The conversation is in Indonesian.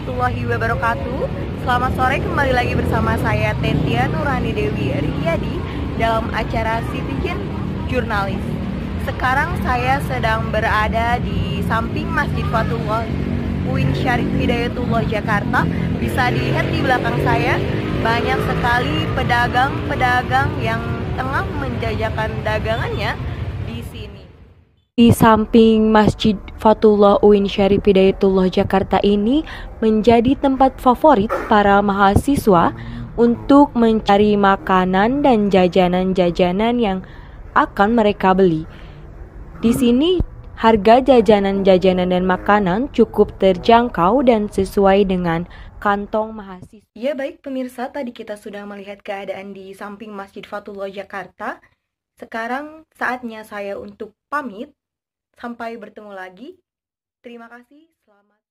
warahmatullahi wabarakatuh. Selamat sore kembali lagi bersama saya Tentia Nurani Dewi Riyadi Dalam acara Citizen Jurnalis Sekarang saya sedang berada di samping Masjid Fatullah UIN Syarif Hidayatullah Jakarta. Bisa dilihat di belakang saya Banyak sekali pedagang-pedagang yang tengah menjajakan dagangannya di sini. Di samping Masjid Fatullah UIN Syarif Hidayatullah Jakarta ini menjadi tempat favorit para mahasiswa untuk mencari makanan dan jajanan-jajanan yang akan mereka beli. Di sini harga jajanan-jajanan dan makanan cukup terjangkau dan sesuai dengan kantong mahasiswa. Ya baik pemirsa, tadi kita sudah melihat keadaan di samping Masjid Fatullah Jakarta. Sekarang saatnya saya untuk pamit. Sampai bertemu lagi. Terima kasih. Selamat